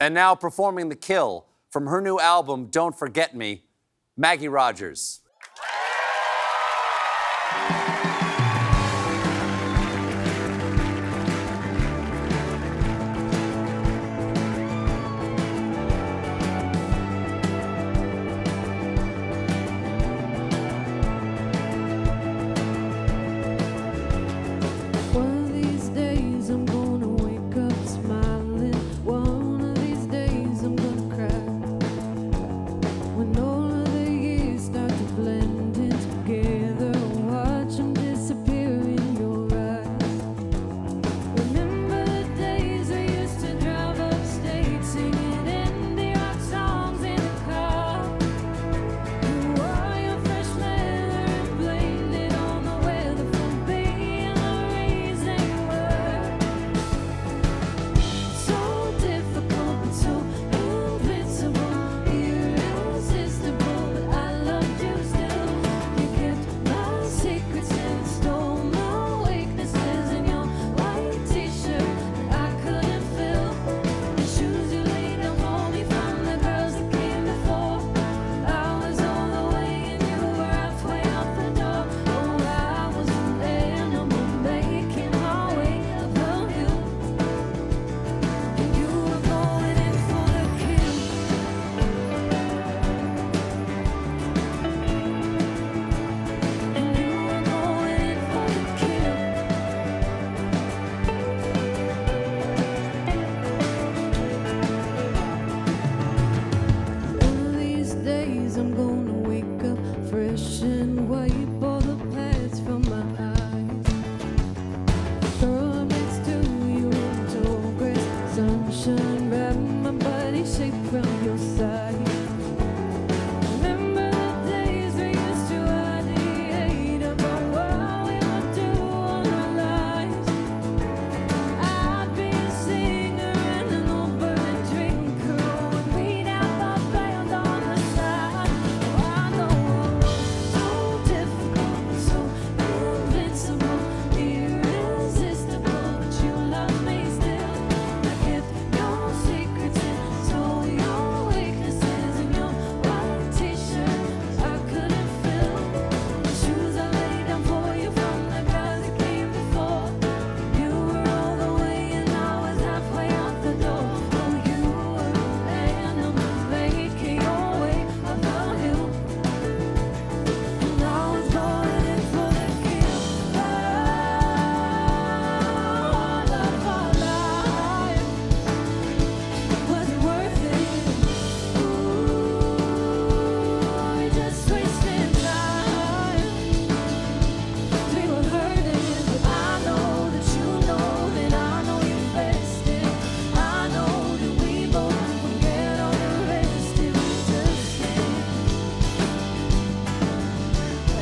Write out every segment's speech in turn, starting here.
and now performing The Kill from her new album, Don't Forget Me, Maggie Rogers.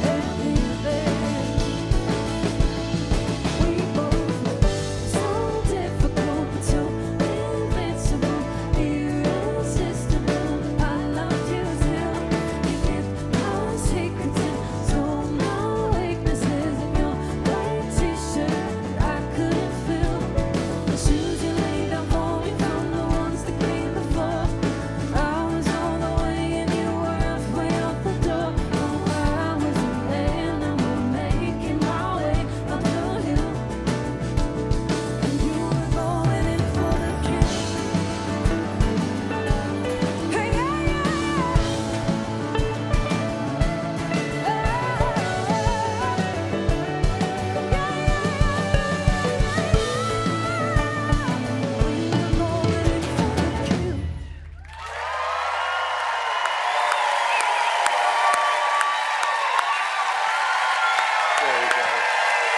end.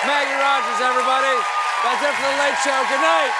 Maggie Rogers, everybody. That's it for the late show. Good night.